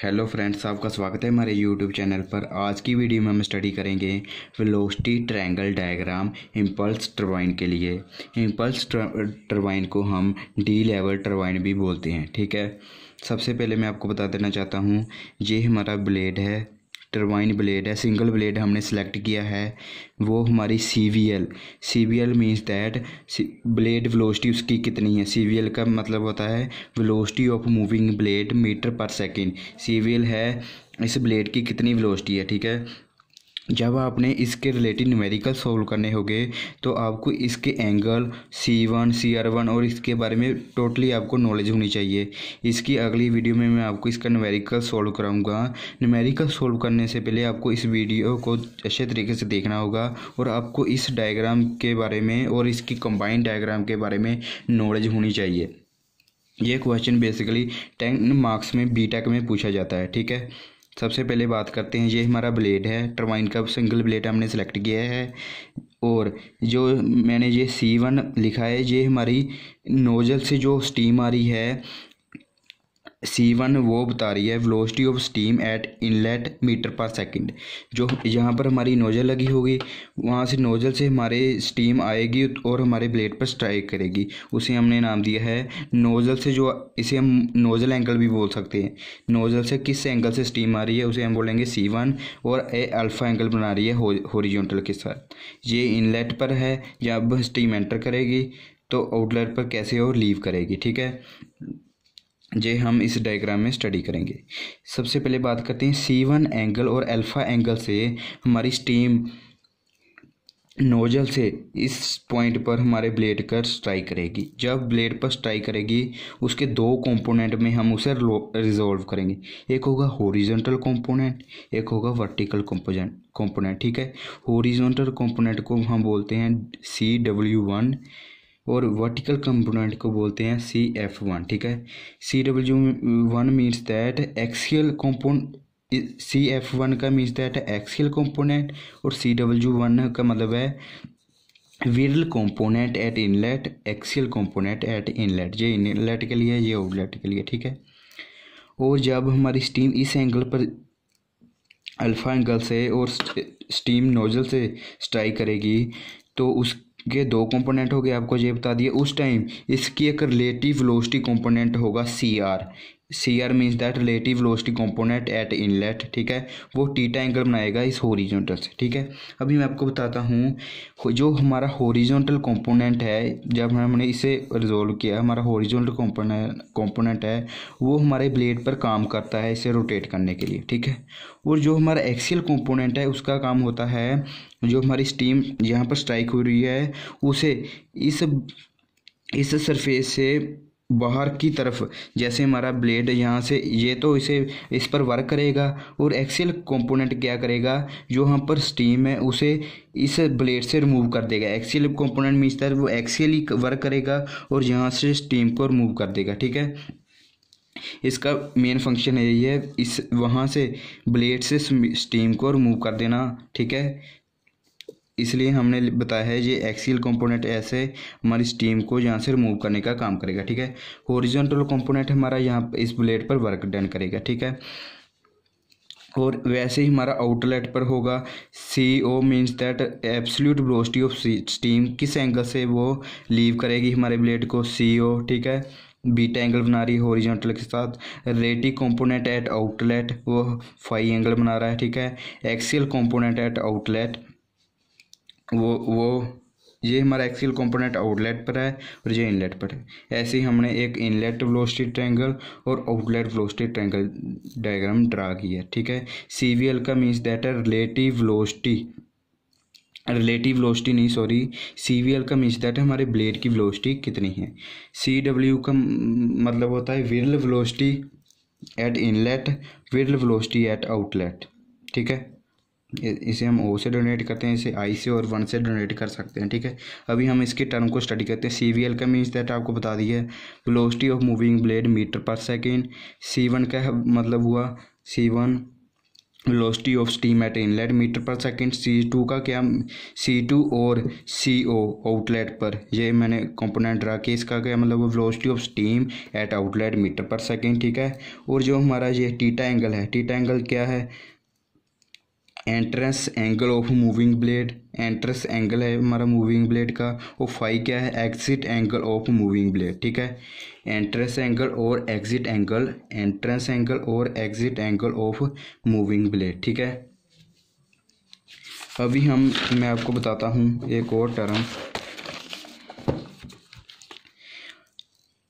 Hello friends, आपका स्वागत है हमारे यूट्यूब चैनल पर। आज की वीडियो में हम स्टडी करेंगे velocity triangle diagram impulse turbine के लिए। इम्पल्स टरबाइन को हम डी लेवल टरबाइन भी बोलते हैं, ठीक है? सबसे पहले मैं आपको बता देना चाहता हूँ, ये हमारा ब्लेड है। टरबाइन ब्लेड है, सिंगल ब्लेड हमने सेलेक्ट किया है, वो हमारी C V L C V L means that blade velocity उसकी कितनी है? सी वी एल का मतलब होता है velocity of moving blade metre per second. C V L है, इस ब्लेड की कितनी वेलोसिटी है, ठीक है? जब आपने इसके रिलेटेड न्यूमेरिकल सॉल्व करने होंगे तो आपको इसके angle C one C R one और इसके बारे में टोटली आपको नॉलेज होनी चाहिए। इसकी अगली वीडियो में मैं आपको इसका न्यूमेरिकल सॉल्व कराऊँगा। न्यूमेरिकल सॉल्व करने से पहले आपको इस वीडियो को अच्छे तरीके से देखना होगा और आपको इस डायग्राम के बारे में और इसकी कंबाइंड डायग्राम के बारे में नॉलेज होनी चाहिए। ये क्वेश्चन बेसिकली टेन मार्क्स में बी में पूछा जाता है, ठीक है? सबसे पहले बात करते हैं, ये हमारा ब्लेड है ट्रवाइन का सिंगल ब्लेड हमने सेलेक्ट किया है और जो मैंने ये सी वन लिखा है, ये हमारी नोजल से जो स्टीम आ रही है सी वन वो बता रही है velocity of steam at inlet metre per second जो यहाँ पर हमारी नोजल लगी होगी, वहाँ से नोजल से हमारे स्टीम आएगी और हमारे ब्लेड पर स्ट्राइक करेगी। उसे हमने नाम दिया है नोजल से, जो इसे हम नोजल एंगल भी बोल सकते हैं। नोजल से किस एंगल से स्टीम आ रही है, उसे हम बोलेंगे सी वन और ए अल्फ़ा एंगल बना रही है होरिजोनटल के साथ। ये इनलेट पर है, जब स्टीम एंटर करेगी तो आउटलेट पर कैसे और लीव करेगी, ठीक है? जे, हम इस डायग्राम में स्टडी करेंगे। सबसे पहले बात करते हैं सी वन एंगल और अल्फ़ा एंगल से हमारी स्टीम नोजल से इस पॉइंट पर हमारे ब्लेड कर स्ट्राइक करेगी। जब ब्लेड पर स्ट्राइक करेगी, उसके दो कंपोनेंट में हम उसे रिजोल्व करेंगे। एक होगा हॉरिजॉन्टल कंपोनेंट एक होगा वर्टिकल कंपोनेंट कंपोनेंट ठीक है? हॉरिजॉन्टल कंपोनेंट को हम बोलते हैं सी डब्ल्यू वन और वर्टिकल कंपोनेंट को बोलते हैं सी एफ़ वन ठीक है? C W one means that axial component C F one का मीन्स दैट एक्सियल कंपोनेंट और सी डब्ल्यू वन का मतलब है whirl component at inlet axial component at inlet ये इनलेट के लिए ये आउटलेट के लिए, ठीक है? और जब हमारी स्टीम इस एंगल पर अल्फ़ा एंगल से और स्टीम नोजल से स्ट्राइक करेगी तो उस के दो कंपोनेंट हो गए, आपको ये बता दिए। उस टाइम इसकी एक रिलेटिव वेलोसिटी कंपोनेंट होगा C R C R means that relative velocity component at inlet ठीक है? वो टीटा एंगल बनाएगा इस होरिजोनटल से, ठीक है? अभी मैं आपको बताता हूँ जो हमारा होरिजोनटल कंपोनेंट है, जब हमने इसे रिजोल्व किया, हमारा होरिजोनटल कंपोनेंट है, वो हमारे ब्लेड पर काम करता है इसे रोटेट करने के लिए, ठीक है? और जो हमारा एक्सियल कंपोनेंट है, उसका काम होता है, जो हमारी स्टीम यहाँ पर स्ट्राइक हो रही है, उसे इस इस सरफेस से बाहर की तरफ़। जैसे हमारा ब्लेड यहाँ से, ये तो इसे, इस पर वर्क करेगा और एक्सेल कंपोनेंट क्या करेगा? जो यहाँ पर स्टीम है, उसे इस ब्लेड से रिमूव कर देगा। एक्सेल कंपोनेंट मीन्स दैट वो एक्सेल ही वर्क करेगा और यहाँ से स्टीम को रिमूव कर देगा, ठीक है? इसका मेन फ़ंक्शन यही है इस वहाँ से ब्लेड से स्टीम को रिमूव कर देना, ठीक है? इसलिए हमने बताया है ये एक्सियल कंपोनेंट ऐसे हमारी स्टीम को यहाँ से रिमूव करने का काम करेगा, ठीक है? ओरिजेंटल कंपोनेंट हमारा यहाँ इस ब्लेड पर वर्क डन करेगा, ठीक है? और वैसे ही हमारा आउटलेट पर होगा। C O means that absolute velocity of steam किस एंगल से वो लीव करेगी हमारे ब्लेड को? सी ओ ठीक है? बीटा एंगल बना रही है हॉरिजॉन्टल के साथ। रेटी कंपोनेंट एट आउटलेट वो फाई एंगल बना रहा है, ठीक है? एक्सियल कंपोनेंट एट आउटलेट वो वो, ये हमारा एक्सियल कंपोनेंट आउटलेट पर है और ये इनलेट पर है। ऐसे ही हमने एक इनलेट वेलोसिटी ट्रायंगल और outlet velocity triangle diagram draw किया ठीक है? सी वी एल का मीन्स दैट है रिलेटिव वेलोसिटी रिलेटिव वेलोसिटी नहीं सॉरी सी वी एल का मीन्स दैट है हमारे ब्लेड की वेलोसिटी कितनी है? सी डब्ल्यू का मतलब होता है whirl velocity at inlet whirl velocity at outlet ठीक है? इसे हम ओ से डोनेट करते हैं, इसे आई से और वन से डोनेट कर सकते हैं, ठीक है? अभी हम इसके टर्म को स्टडी करते हैं। सी वी एल का मीन्स दैट आपको बता दिया है। Velocity of moving blade metre per second C one का मतलब हुआ C one velocity of steam at inlet metre per second C two का क्या? सी टू और सी ओ आउटलेट पर। ये मैंने कंपोनेंट रहा कि इसका क्या मतलब velocity of steam at outlet metre per second ठीक है? और जो हमारा ये टीटा एंगल है टीटा एंगल क्या है? Entrance angle of moving blade, entrance angle है हमारा मूविंग ब्लेड का, और फाइव क्या है? Exit angle of moving blade ठीक है? एंट्रेंस एंगल और एग्जिट एंगल एंट्रेंस एंगल और exit angle of moving blade ठीक है? अभी हम, मैं आपको बताता हूँ एक और टर्म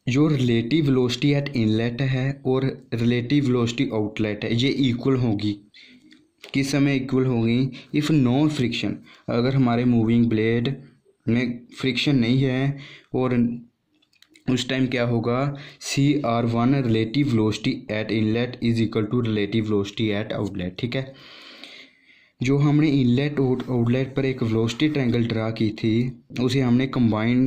जो रिलेटिव वेलोसिटी एट इनलेट है और रिलेटिव वेलोसिटी आउटलेट है, ये इक्वल होगी। किस समय इक्वल होगी? इफ़ नो फ्रिक्शन अगर हमारे मूविंग ब्लेड में फ्रिक्शन नहीं है, और उस टाइम क्या होगा? C R one relative velocity at inlet is equal to relative velocity at outlet ठीक है? जो हमने इनलेट और आउटलेट पर एक वेलोसिटी ट्रायंगल ड्रा की थी, उसे हमने कंबाइन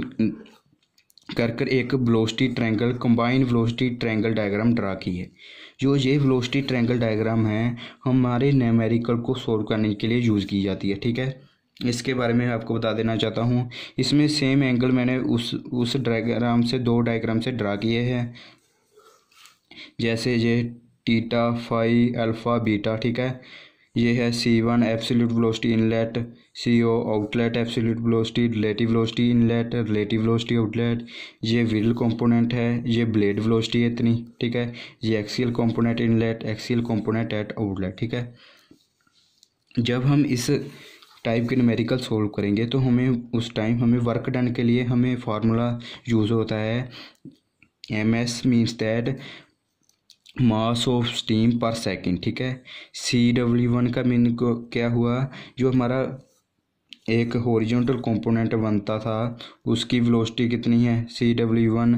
कर कर एक velocity triangle combine velocity triangle diagram draw की है। जो ये वेलोसिटी ट्रायंगल डायग्राम है, हमारे न्यूमेरिकल को सोल्व करने के लिए यूज़ की जाती है, ठीक है? इसके बारे में आपको बता देना चाहता हूँ। इसमें सेम एंगल मैंने उस उस डायग्राम से, दो डायग्राम से ड्रा किए हैं। जैसे ये टीटा फाई अल्फ़ा बीटा ठीक है? ये है C one absolute velocity inlet C O outlet absolute velocity relative velocity inlet relative velocity outlet ये व्हील कंपोनेंट है, ये ब्लेड वेलोसिटी है इतनी, ठीक है? ये axial component inlet axial component at outlet ठीक है? जब हम इस टाइप के न्यूमेरिकल सोल्व करेंगे तो हमें उस टाइम हमें वर्क डन के लिए हमें फार्मूला यूज़ होता है M S means that mass of steam per second ठीक है? सी डब्ल्यू वन का मीन क्या हुआ? जो हमारा एक हॉरिजॉन्टल कंपोनेंट बनता था, उसकी वेलोसिटी कितनी है? सी डब्ल्यू वन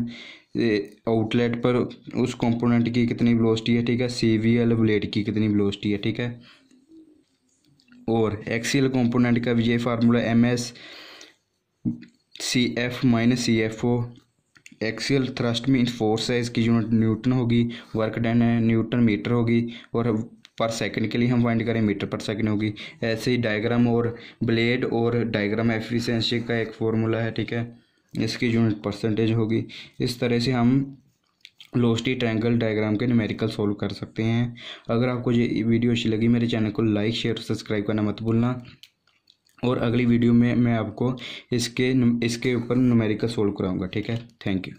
आउटलेट पर उस कंपोनेंट की कितनी वेलोसिटी है, ठीक है? सी वी एल ब्लेड की कितनी वेलोसिटी है, ठीक है? और एक्सीएल कंपोनेंट का भी ये formula M S C F minus C F O axial thrust mean force है, इसकी यूनिट न्यूटन होगी वर्क डन है न्यूटन मीटर होगी, और पर सेकंड के लिए हम फाइंड करें मीटर पर सेकंड होगी। ऐसे ही डायग्राम और ब्लेड और डायग्राम एफिशिएंसी का एक फॉर्मूला है, ठीक है? इसकी यूनिट परसेंटेज होगी। इस तरह से हम लोस्टी ट्रायंगल डायग्राम के न्यूमेरिकल सोल्व कर सकते हैं। अगर आपको ये वीडियो अच्छी लगी, मेरे चैनल को लाइक शेयर और सब्सक्राइब करना मत भूलना। और अगली वीडियो में मैं आपको इसके इसके ऊपर न्यूमेरिकल सोल्व कराऊँगा, ठीक है? Thank you